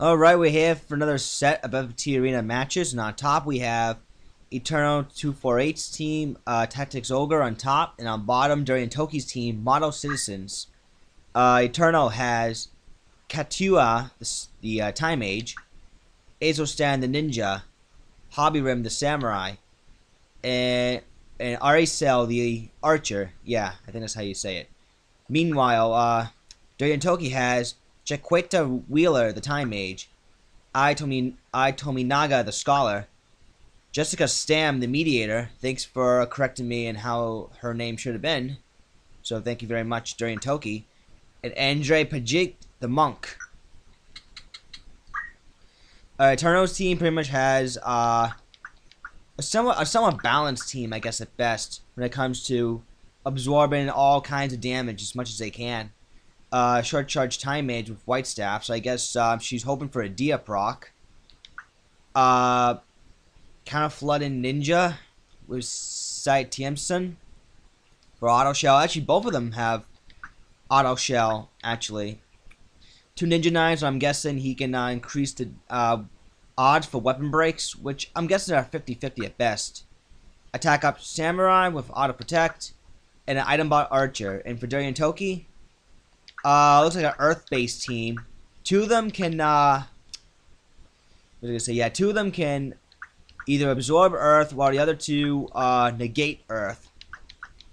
Alright, we're here for another set of FFT Arena matches, and on top we have Eternal 248's team, uh, Tactics Ogre on top, and on bottom, Dorian Toki's team, Model Citizens. Uh, Eternal has Katua, the, the uh, Time Mage, Azostan the Ninja, Hobby Rim the Samurai, and, and Aracel the Archer. Yeah, I think that's how you say it. Meanwhile, uh, Toki has Jaqueta Wheeler, the Time Mage, I, Itomi, Itomi Naga, the Scholar, Jessica Stam, the Mediator. Thanks for correcting me and how her name should have been. So thank you very much, Dorian Toki. And Andre Pajik, the Monk. Uh, Eterno's team pretty much has uh, a somewhat a somewhat balanced team, I guess at best, when it comes to absorbing all kinds of damage as much as they can uh, short charge time mage with white staff, so I guess uh, she's hoping for a Dia proc. Uh, kind of flooding ninja with Sight Tiemson for auto shell. Actually, both of them have auto shell. Actually, two ninja knives. So I'm guessing he can uh, increase the uh, odds for weapon breaks, which I'm guessing are 50-50 at best. Attack up samurai with auto protect, and an item bot archer. And for Dorian Toki, uh, looks like an Earth-based team. Two of them can, uh, what was I say? Yeah, two of them can either absorb Earth, while the other two uh, negate Earth.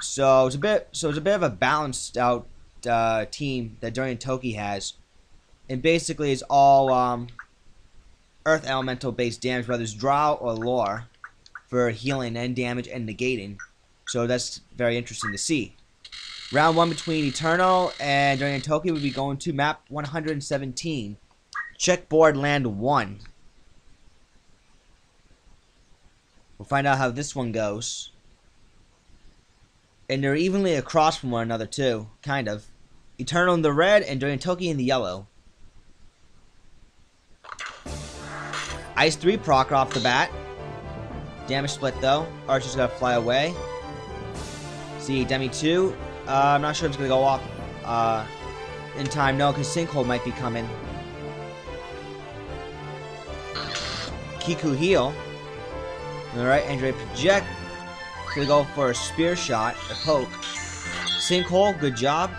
So it's a bit, so it's a bit of a balanced out uh, team that Dorian Toki has, and basically it's all um, Earth elemental based damage, whether it's Drow or Lore, for healing and damage and negating. So that's very interesting to see. Round one between Eternal and Dorian Toki would be going to map 117. Checkboard land one. We'll find out how this one goes. And they're evenly across from one another too, kind of. Eternal in the red and Dorian Toki in the yellow. Ice 3 proc off the bat. Damage split though. Archer's gotta fly away. See, Demi 2 uh, I'm not sure if it's to go off uh, in time. No, because Sinkhole might be coming. Kiku heal. Alright, Andre project. Gonna go for a spear shot, a poke. Sinkhole, good job.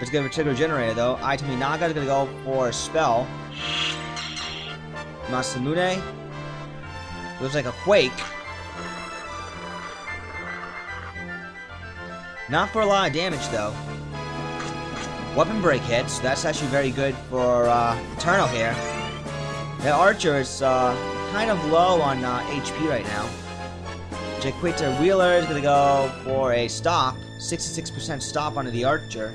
It's gonna trigger generator though. Itami Naga is gonna go for a spell. Masamune. Looks like a quake. Not for a lot of damage, though. Weapon break hits. That's actually very good for uh, Eternal here. The Archer is uh, kind of low on uh, HP right now. Jaquita Wheeler is going to go for a stop. 66% stop onto the Archer.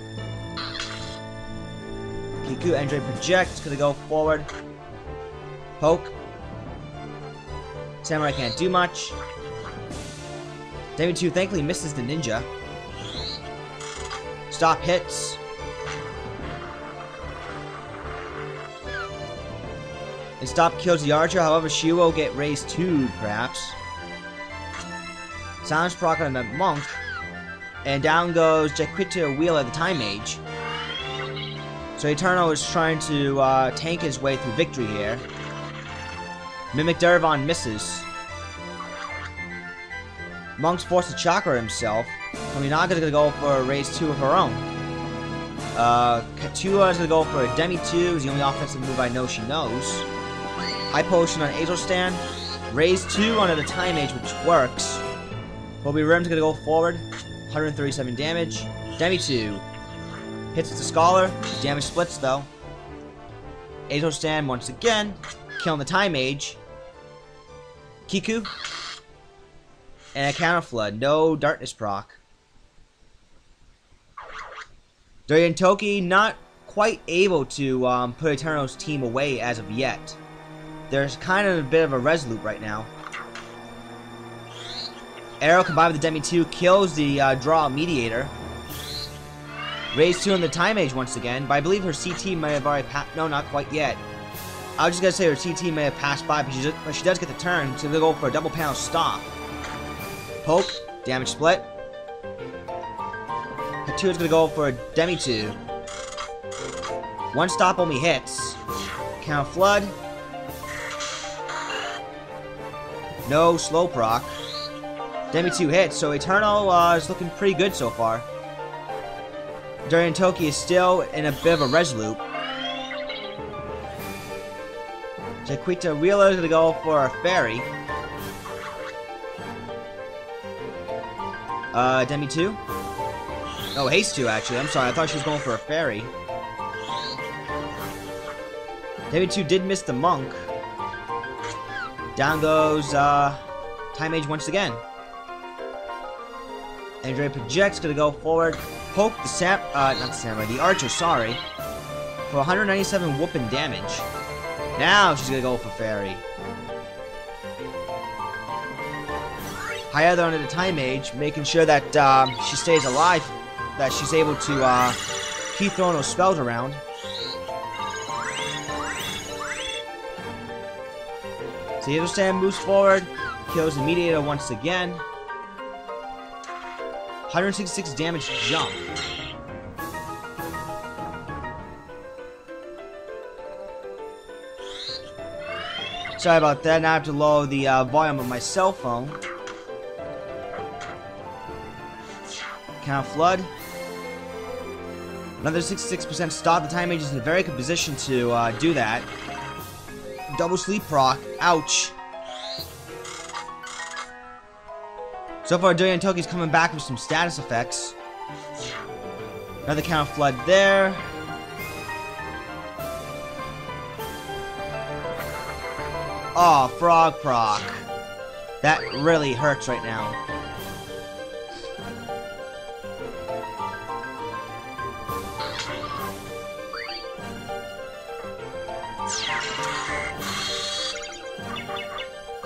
Kiku Andre Project is going to go forward. Poke. Samurai can't do much. David 2 thankfully misses the ninja. Stop hits. And stop kills the archer, however she will get raised too, perhaps. Silence proc the monk. And down goes Jaquita Wheeler, the time mage. So Eternal is trying to uh, tank his way through victory here. Mimic Daravon misses. Monk's forced to chakra himself. Tominaga's gonna go for a raise 2 of her own. Uh, Katua is gonna go for a Demi 2, is the only offensive move I know she knows. High Potion on Azostan. Raise 2 onto the Time Mage, which works. Bobby Rim's gonna go forward. 137 damage. Demi 2. Hits the Scholar. Damage splits, though. Azostan once again. Killing the Time Mage. Kiku. And a Counter Flood. No Darkness proc. Dorian Toki not quite able to um, put Eternal's team away as of yet. There's kind of a bit of a resolute right now. Arrow combined with the Demi 2 kills the uh, draw mediator. Raise 2 in the time mage once again, but I believe her CT may have already passed. No, not quite yet. I was just gonna say her CT may have passed by, but she, just, but she does get the turn, so they'll go for a double panel stop. Poke, damage split. Two is gonna go for a Demi 2. One stop only hits. Count Flood. No slow proc. Demi 2 hits, so Eternal uh, is looking pretty good so far. Dorian Toki is still in a bit of a res loop. Jaquita Wheeler is to go for a fairy. Uh, Demi 2? Oh, Haste 2, actually. I'm sorry, I thought she was going for a fairy. Demi 2 did miss the monk. Down goes, uh, Time Mage once again. Andre projects, gonna go forward, poke the sap, uh, not the samurai, the archer, sorry, for 197 whooping damage. Now she's gonna go for fairy. High other under the time mage, making sure that um, she stays alive, that she's able to uh, keep throwing those spells around. So Yellow moves forward, kills the mediator once again. 166 damage jump. Sorry about that, now I have to lower the uh, volume of my cell phone. Count Flood. Another 66% stop. The time mage is in a very good position to uh, do that. Double sleep proc. Ouch. So far, Dorian Toki's coming back with some status effects. Another count flood there. Oh, frog proc. That really hurts right now.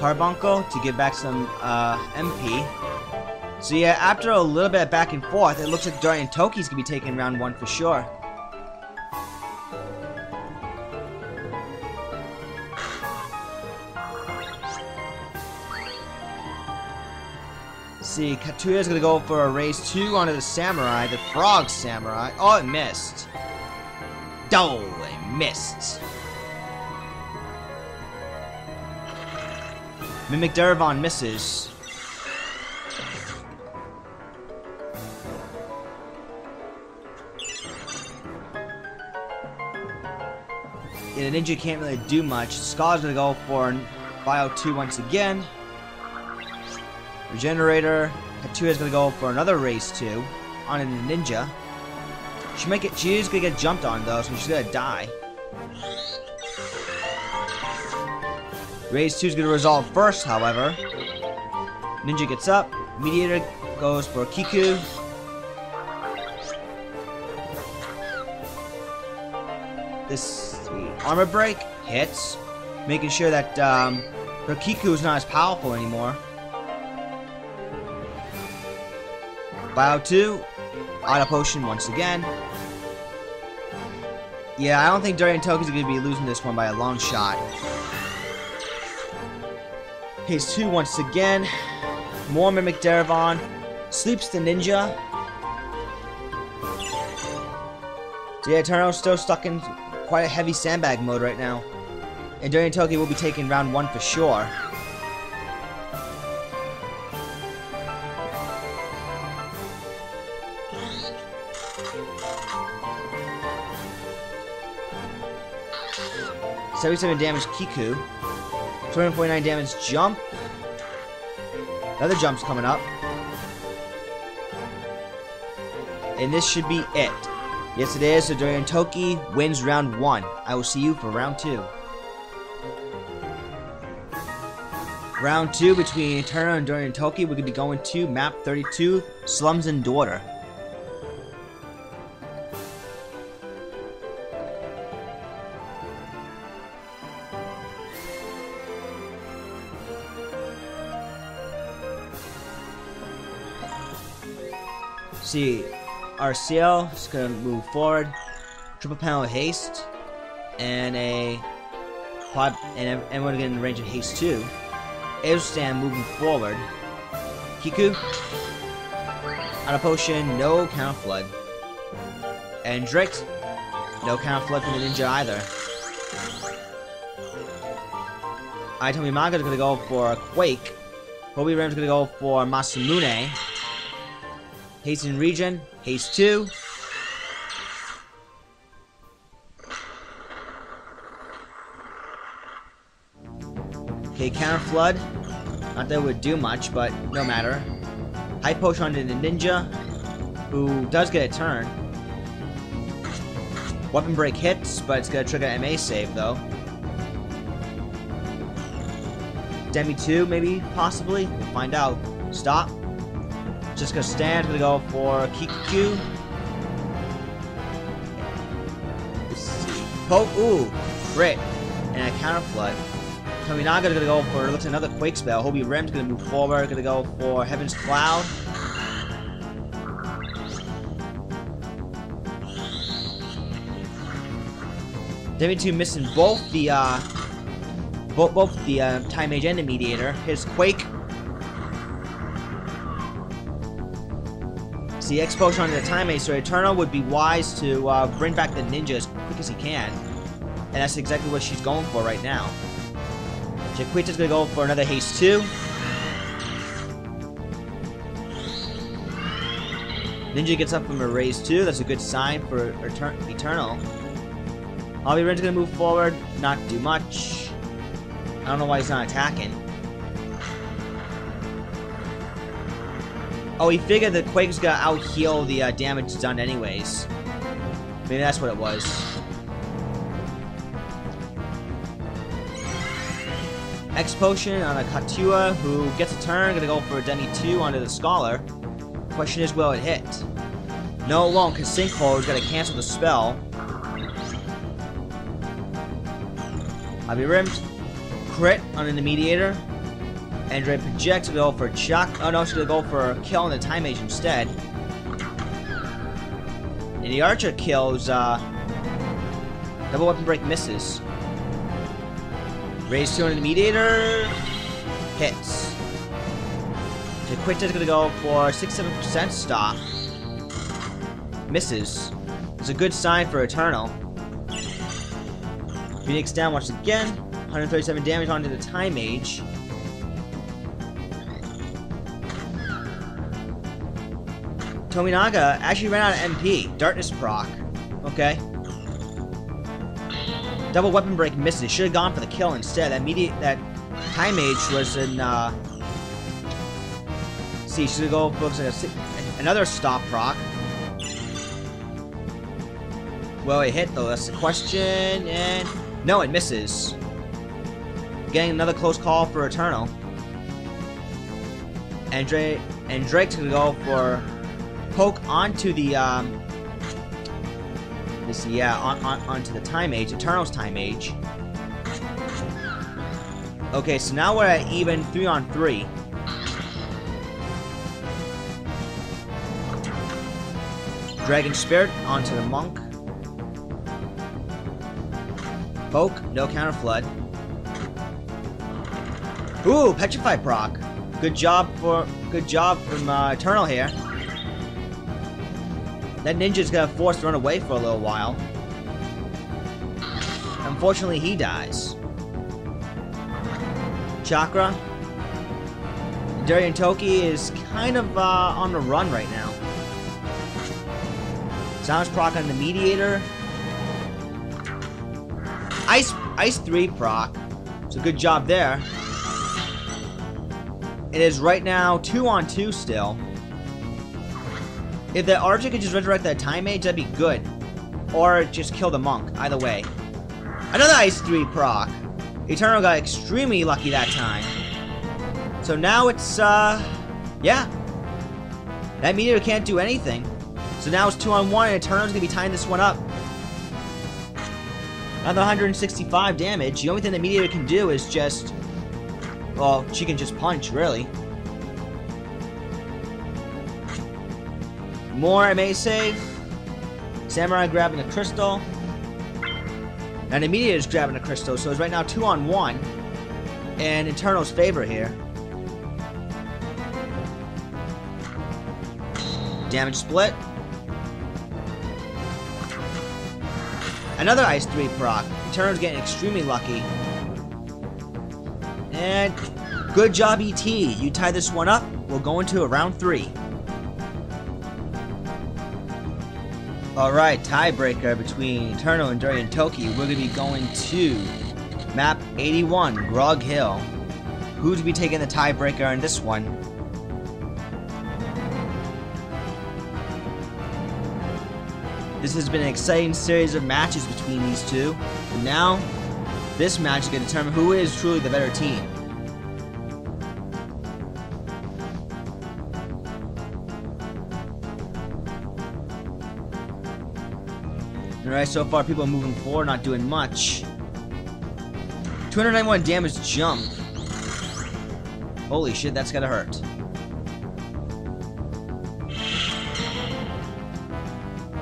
Carbuncle to get back some uh, MP. So yeah, after a little bit of back and forth, it looks like Dorian Toki's gonna be taking round one for sure. see, Katuya's gonna go for a raise two onto the Samurai, the Frog Samurai. Oh, it missed. Oh, it missed. Mimic Daravon misses. Yeah, the ninja can't really do much. Scholar's gonna go for Bio 2 once again. Regenerator. is gonna go for another race 2 on a ninja. She might get she is gonna get jumped on though, so she's gonna die. Raise 2 is gonna resolve first, however. Ninja gets up. Mediator goes for Kiku. This armor break hits, making sure that um, her Kiku is not as powerful anymore. Bio 2, Auto Potion once again. Yeah, I don't think Dorian Toki's going to be losing this one by a long shot. Haste 2 once again. More Mimic Daravon. Sleeps the Ninja. Yeah, Eternal's still stuck in quite a heavy sandbag mode right now. And Dorian Toki will be taking round 1 for sure. Seventy-seven damage Kiku. 249 damage jump. Another jump's coming up. And this should be it. Yes, it is. So Dorian Toki wins round one. I will see you for round two. Round two between Eterna and Dorian Toki. We're going to be going to map 32, Slums and Dorter. See, RCL, is going to move forward. Triple panel haste. And a quad. And, to get in range of haste too. Aeostam moving forward. Kiku. On a potion, no counter flood. And Drix, no counter flood from the ninja either. Itomi Manga is gonna go for Quake. Hobie Ram's gonna go for Masamune. Haste in Region, Haste 2. Okay, Counter Flood. Not that it would do much, but no matter. High Potion onto the Ninja, who does get a turn. Weapon Break hits, but it's gonna trigger MA save though. Demi 2, maybe, possibly. We'll find out. Stop. Just gonna stand, gonna go for Kiku. Poke, ooh, crit. And a counter flood. Tominaga gonna go for, looks another Quake spell. Hobie Rim's gonna move forward, gonna go for Heaven's Cloud. Demi 2 missing both the, uh, both, both the uh, Time Mage and the Mediator. His Quake. See, X on the Time Mage, so Eternal would be wise to uh, bring back the Ninja as quick as he can. And that's exactly what she's going for right now. Jaquita's gonna go for another Haste too. Ninja gets up from a raise 2. That's a good sign for Eternal. Hobie Ren's gonna move forward, not do much. I don't know why he's not attacking. Oh, he figured the Quake's gonna out-heal the uh, damage done anyways. Maybe that's what it was. X Potion on a Katua, who gets a turn, gonna go for a Demi 2 onto the Scholar. Question is, will it hit? No, it won't, because Sinkhole is gonna cancel the spell. I'll be rimmed. Crit on the Mediator. Andre projects to go for Chuck. Oh no, she's gonna go for a kill on the Time Mage instead. And the Archer kills, uh... Double Weapon Break misses. Raise 2 on the Mediator. Hits. Jaquita's gonna go for 6-7% stop. Misses. It's a good sign for Eternal. Phoenix down once again. 137 damage onto the Time Mage. Tominaga actually ran out of MP. Darkness proc. Okay. Double weapon break misses. Should have gone for the kill instead. That immediate that time mage was in uh see, should go a, another stop proc. Well it hit though, that's the question and no it misses. Getting another close call for Eternal. And Drake and Drake's gonna go for poke onto the um this yeah on, on onto the time mage eternal's time mage. Okay so now we're at even three on three. Dragon spirit onto the monk. Poke no counter flood. Ooh petrify proc. Good job for good job from uh, eternal here that ninja's gonna force run away for a little while. Unfortunately, he dies. Chakra. Dorian Toki is kind of uh, on the run right now. Sounds proc on the Mediator. Ice, Ice 3 proc. A good job there. It is right now 2 on 2 still. If the Archer could just resurrect that Time Mage, that'd be good. Or just kill the Monk, either way. Another Ice 3 proc. Eternal got extremely lucky that time. So now it's, uh... Yeah. That Meteor can't do anything. So now it's 2 on 1, and Eternal's gonna be tying this one up. Another 165 damage. The only thing the Meteor can do is just... Well, she can just punch, really. More MA save. Samurai grabbing a crystal. And Immediate is grabbing a crystal, so it's right now two on one. And Eternal's favor here. Damage split. Another Ice 3 proc. Eternal's getting extremely lucky. And good job, ET. You tie this one up. We'll go into a round three. Alright, tiebreaker between Eternal and Dorian Toki. We're going to be going to map 81, Grog Hill. Who's be taking the tiebreaker in this one? This has been an exciting series of matches between these two. And now, this match is going to determine who is truly the better team. Alright, so far people are moving forward, not doing much. 291 damage jump. Holy shit, that's gotta hurt.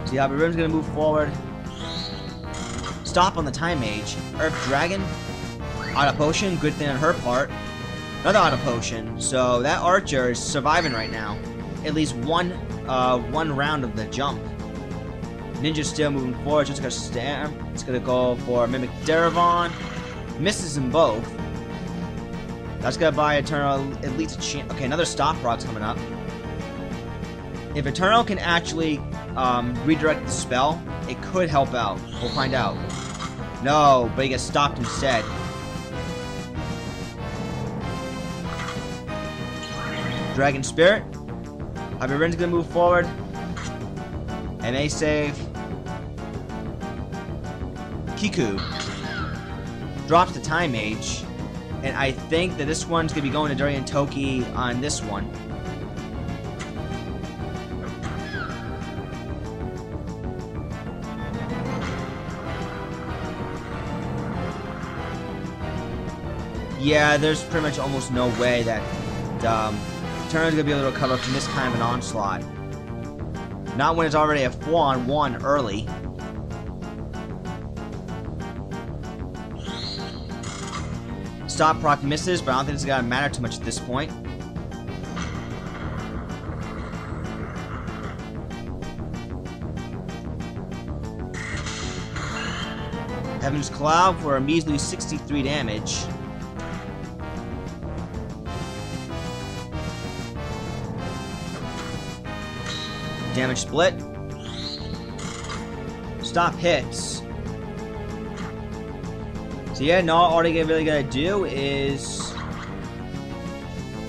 See how Rim's gonna move forward. Stop on the time mage. Earth Dragon. Auto Potion, good thing on her part. Another Auto Potion. So that Archer is surviving right now. At least one uh, one round of the jump. Ninja's still moving forward, just gonna stand. It's gonna go for Mimic Daravon. Misses them both. That's gonna buy Eternal at least a chance. Okay, another Stop Rock's coming up. If Eternal can actually um, redirect the spell, it could help out. We'll find out. No, but he gets stopped instead. Dragon Spirit. Hyperrin's gonna move forward. And MA save. Kiku drops the Time Mage. and I think that this one's gonna be going to Dorian Toki on this one. Yeah, there's pretty much almost no way that um, Turner's gonna be able to recover from this kind of an onslaught. Not when it's already a 4 on 1 early. Stop proc misses, but I don't think it's gonna matter too much at this point. Heaven's Cloud for a measly 63 damage. Damage split. Stop hits. So yeah, now all they really gotta do is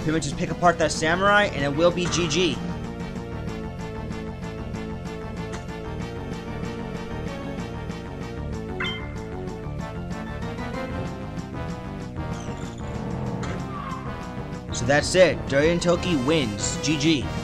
pretty much just pick apart that samurai and it will be GG. So that's it. Dorian Toki wins. GG.